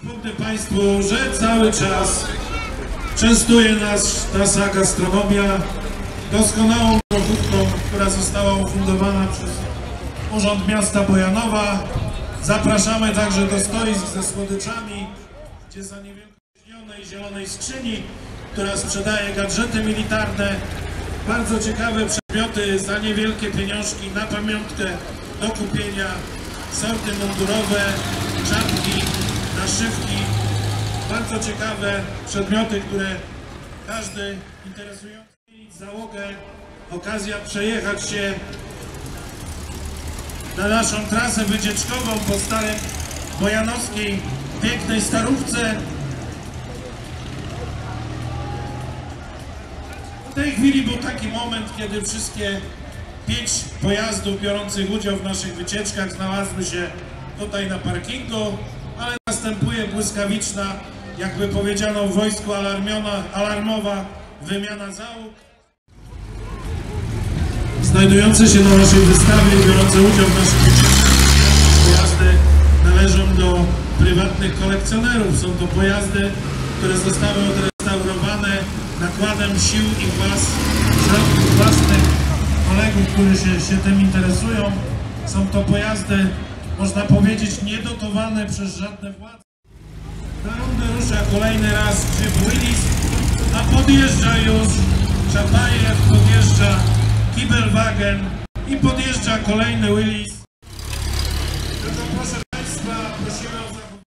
Przypomnę Państwu, że cały czas częstuje nas trasa gastronomia doskonałą grochówką, która została ufundowana przez Urząd Miasta Bojanowa. Zapraszamy także do stoisk ze słodyczami, gdzie za niewielką śnionej zielonej skrzyni, która sprzedaje gadżety militarne, bardzo ciekawe przedmioty za niewielkie pieniążki na pamiątkę do kupienia, sorty mundurowe, czapki, bardzo ciekawe przedmioty, które każdy interesujący załogę, okazja przejechać się na naszą trasę wycieczkową po starym bojanowskiej pięknej starówce. W tej chwili był taki moment, kiedy wszystkie pięć pojazdów biorących udział w naszych wycieczkach znalazły się tutaj na parkingu, ale następuje błyskawiczna, jakby powiedziano w wojsku alarmiona, alarmowa wymiana załóg. Znajdujące się na naszej wystawie i biorące udział w naszych wycieczkach pojazdy należą do prywatnych kolekcjonerów. Są to pojazdy, które zostały odrestaurowane nakładem sił i środków własnych kolegów, którzy się, się tym interesują. Są to pojazdy, można powiedzieć, niedotowane przez żadne władze pierwsza, kolejny raz Chip Willis, a podjeżdża już Czapajew, podjeżdża Kibelwagen i podjeżdża kolejny Willis.